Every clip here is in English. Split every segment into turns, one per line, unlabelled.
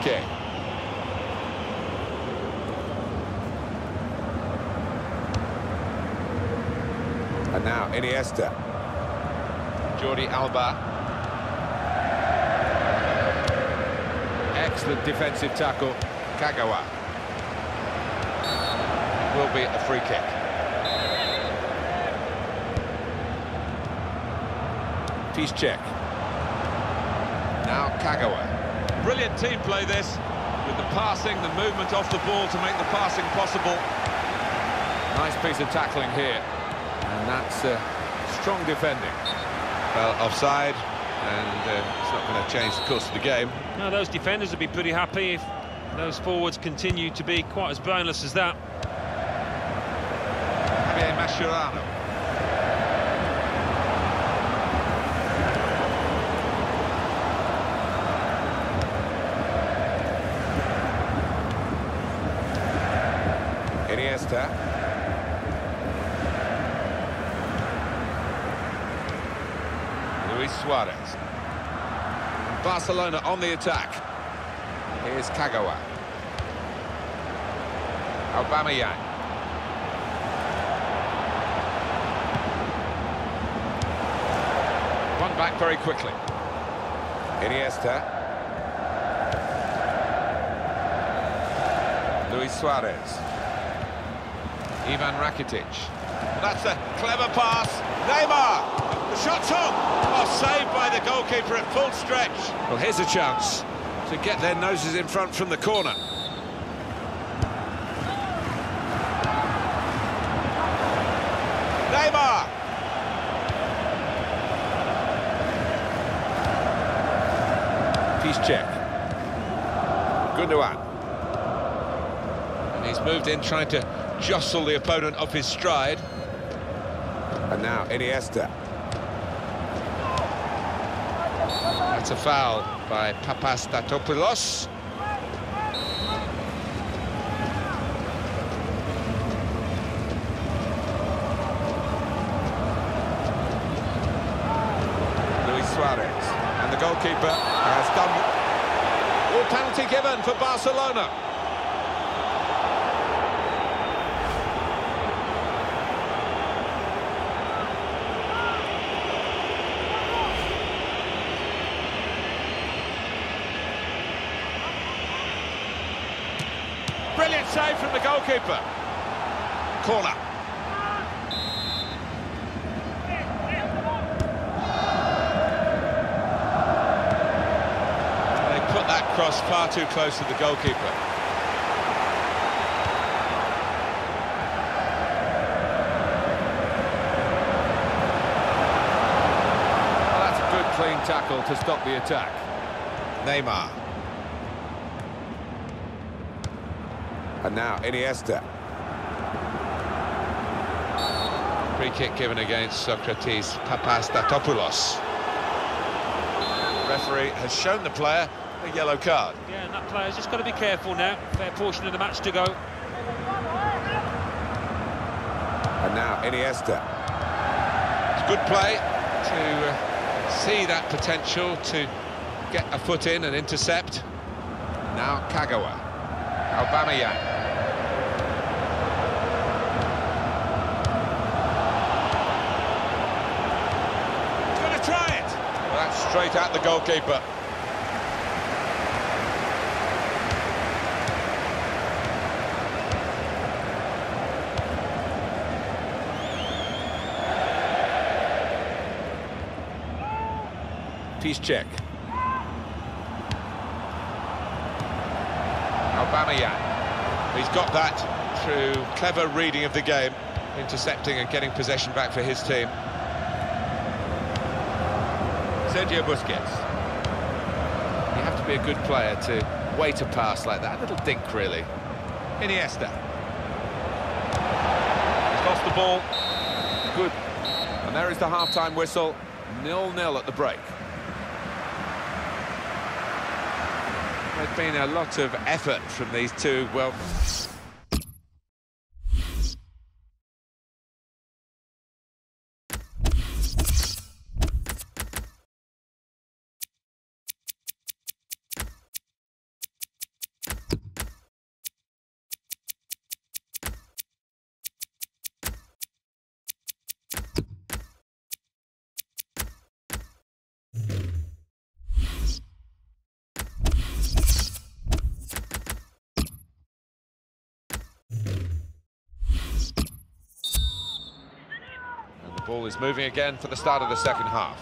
Piqué. And now Iniesta. Jordi Alba. Excellent defensive tackle. Kagawa. Will be a free kick. Piszczek. Now Kagawa.
Brilliant team play this, with the passing, the movement off the ball to make the passing possible.
Nice piece of tackling here. And that's uh, strong defending.
Well, offside, and uh, it's not going to change the course of the game.
Now those defenders would be pretty happy if those forwards continue to be quite as boneless as that.
Javier Mascherano.
Iniesta. Luis Suarez. Barcelona on the attack. Here's Kagawa. Aubameyang. One back very quickly. Iniesta. Luis Suarez. Ivan Rakitic.
That's a clever pass. Neymar! The shot's on! Oh, saved by the goalkeeper at full stretch.
Well, here's a chance to get their noses in front from the corner.
Neymar!
Piszczek. Gundogan.
And he's moved in trying to jostle the opponent off his stride.
And now Iniesta.
That's a foul by Papastathopoulos.
Luis Suarez. And the goalkeeper has done...
Oh, penalty given for Barcelona. Brilliant save from the goalkeeper. Corner. They put that cross far too close to the goalkeeper.
Well, that's a good clean tackle to stop the attack.
Neymar.
And now Iniesta.
Free kick given against Sokratis Papastathopoulos. Referee has shown the player a yellow card.
Yeah, and that player's just got to be careful now. Fair portion of the match to go.
And now Iniesta.
It's good play to uh, see that potential to get a foot in and intercept.
Now Kagawa. Aubameyang.
He's going to try it. That's straight at the goalkeeper.
Piszczek. Aubameyang.
He's got that through clever reading of the game, intercepting and getting possession back for his team.
Sergio Busquets. You have to be a good player to weight a pass like that. A little dink, really.
Iniesta. He's lost the ball.
Good. And there is the half-time whistle. Nil-nil at the break.
There's been a lot of effort from these two, well,
Ball is moving again for the start of the second half.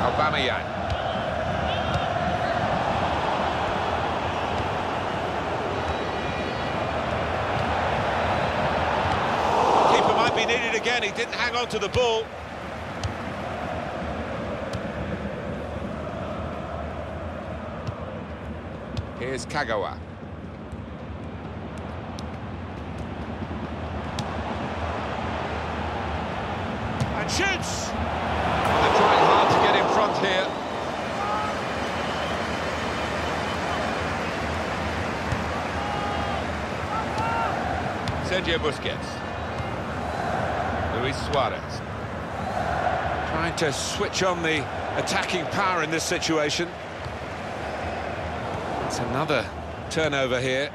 Aubameyang.
Keeper might be needed again, he didn't hang on to the ball.
Here's Kagawa.
And shoots! They're trying hard to get in front here.
Sergio Busquets. Luis Suarez.
Trying to switch on the attacking power in this situation. It's another turnover here.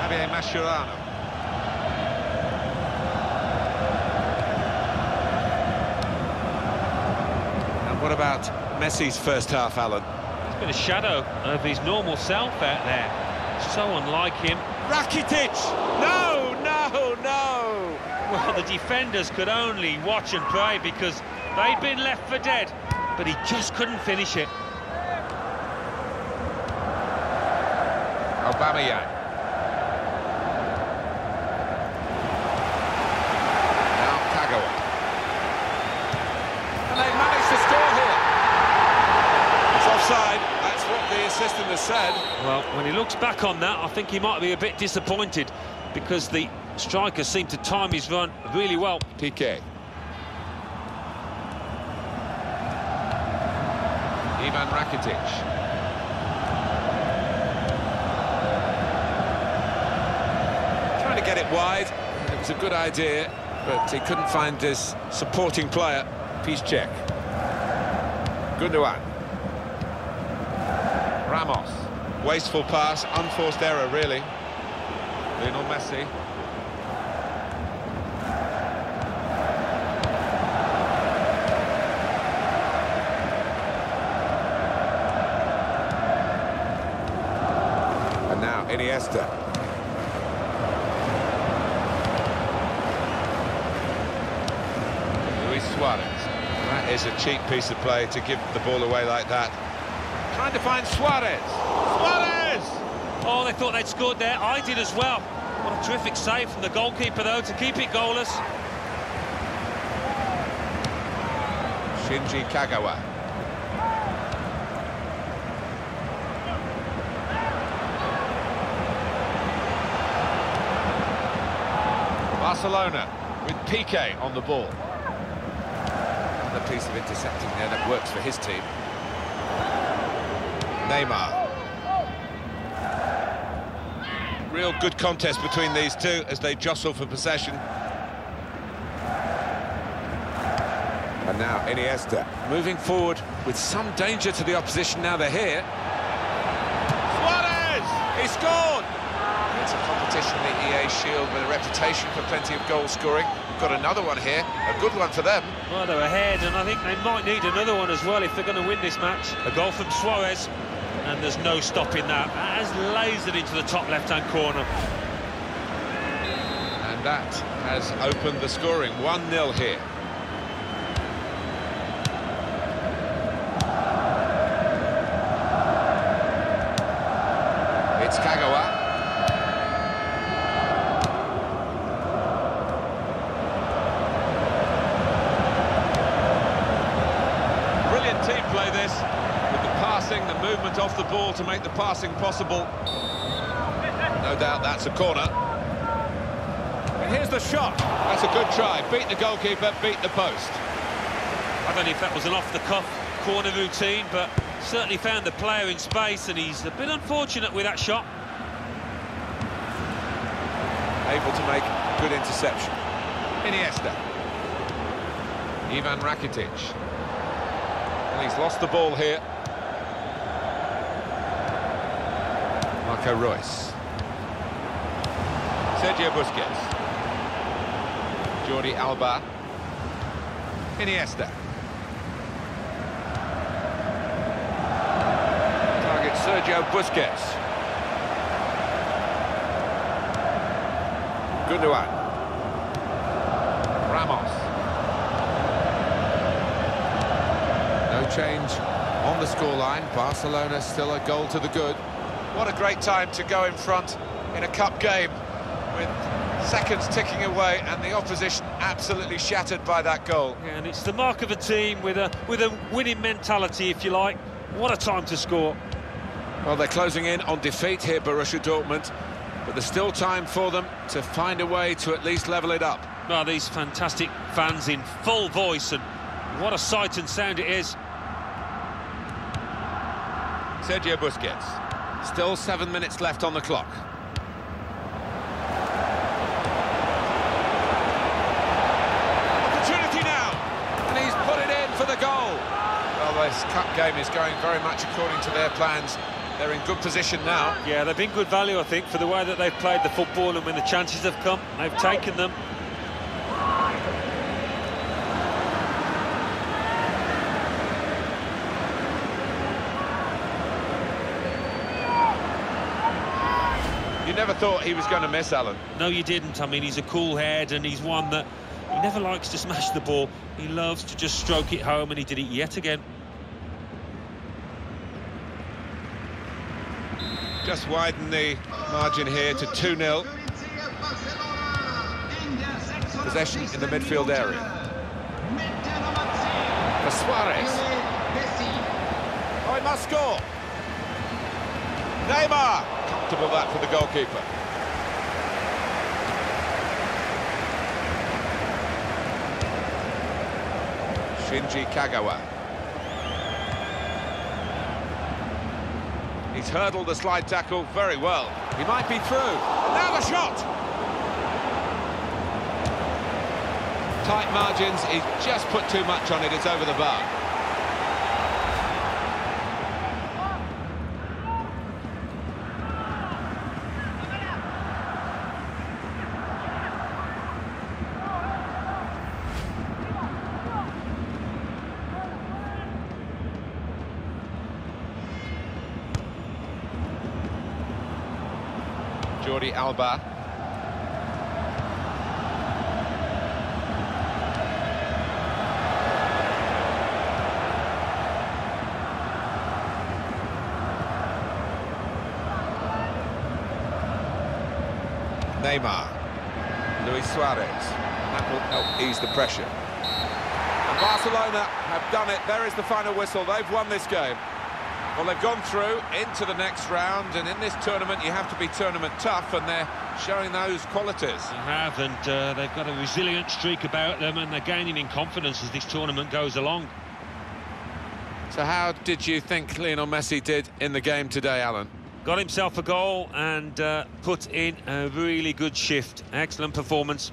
Javier Mascherano. And what about Messi's first half, Alan?
He's been a shadow of his normal self out there. So unlike him.
Rakitic! No, no, no!
Well, the defenders could only watch and pray because they'd been left for dead, but he just couldn't finish it.
Aubameyang. Now Kagawa.
And they managed to score here. It's offside. That's what the assistant has said.
Well, when he looks back on that, I think he might be a bit disappointed because the striker seemed to time his run really well.
PK. Ivan Rakitic.
Trying to get it wide. It was a good idea, but he couldn't find his supporting player.
Piszczek. Gundogan. Ramos.
Wasteful pass, unforced error, really. Lionel Messi.
And now Iniesta.
Luis Suarez. That is a cheap piece of play to give the ball away like that. Trying to find Suarez. Suarez!
Oh, they thought they'd scored there. I did as well. What a terrific save from the goalkeeper, though, to keep it goalless.
Shinji Kagawa. Barcelona with Piqué on the ball. Another piece of intercepting there that works for his team. Neymar.
Real good contest between these two as they jostle for possession.
And now Iniesta.
Moving forward with some danger to the opposition now they're here. Suarez! He scored!
It's competition, the EA Shield, with a reputation for plenty of goal scoring. Got another one here, a good one for them.
Well, they're ahead, and I think they might need another one as well if they're going to win this match. A goal from Suarez, and there's no stopping that. That has lasered into the top left-hand corner.
And that has opened the scoring. 1-0 here.
It's Kagawa.
Brilliant team play this, with the passing, the movement off the ball to make the passing possible. No doubt that's a corner. And here's the shot. That's a good try. Beat the goalkeeper, beat the post.
I don't know if that was an off-the-cuff corner routine, but certainly found the player in space, and he's a bit unfortunate with that shot.
Able to make good interception.
Iniesta.
Ivan Rakitic.
Well, he's lost the ball here.
Marco Reus. Sergio Busquets. Jordi Alba.
Iniesta.
Target Sergio Busquets. Gundogan. Ramos. Change on the scoreline. Barcelona still a goal to the good.
What a great time to go in front in a cup game with seconds ticking away and the opposition absolutely shattered by that goal.
Yeah, and it's the mark of a team with a with a winning mentality, if you like. What a time to score.
Well, they're closing in on defeat here, Borussia Dortmund, but there's still time for them to find a way to at least level it up.
Well, these fantastic fans in full voice, and what a sight and sound it is.
Sergio Busquets. Still seven minutes left on the clock.
Opportunity now!
And he's put it in for the goal.
Well, this cup game is going very much according to their plans. They're in good position now.
Yeah, they've been good value, I think, for the way that they've played the football, and when the chances have come, they've taken them.
Never thought he was going to miss, Alan.
No, you didn't. I mean, he's a cool head, and he's one that he never likes to smash the ball. He loves to just stroke it home, and he did it yet again.
Just widen the margin here to 2-0. Possession in the midfield area.
For Suarez.
Oh, he must score. Neymar. Comfortable that for the goalkeeper. Shinji Kagawa. He's hurdled the slide tackle very well. He might be through. Now the shot!
Tight margins, he's just put too much on it, it's over the bar.
Jordi Alba. Neymar. Luis Suarez. That will help ease the pressure. And Barcelona have done it. There is the final whistle. They've won this game. Well, they've gone through into the next round, and in this tournament, you have to be tournament tough, and they're showing those qualities.
They have, and uh, they've got a resilient streak about them, and they're gaining in confidence as this tournament goes along.
So how did you think Lionel Messi did in the game today, Alan?
Got himself a goal and uh, put in a really good shift. Excellent performance.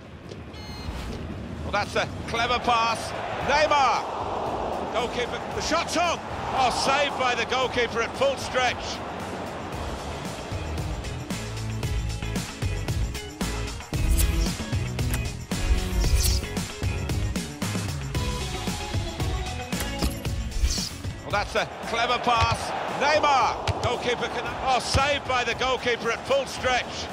Well, that's a clever pass. Neymar! Goalkeeper, the shot's on! Oh, saved by the goalkeeper at full stretch. Well, that's a clever pass. Neymar! Goalkeeper can... Oh, saved by the goalkeeper at full stretch.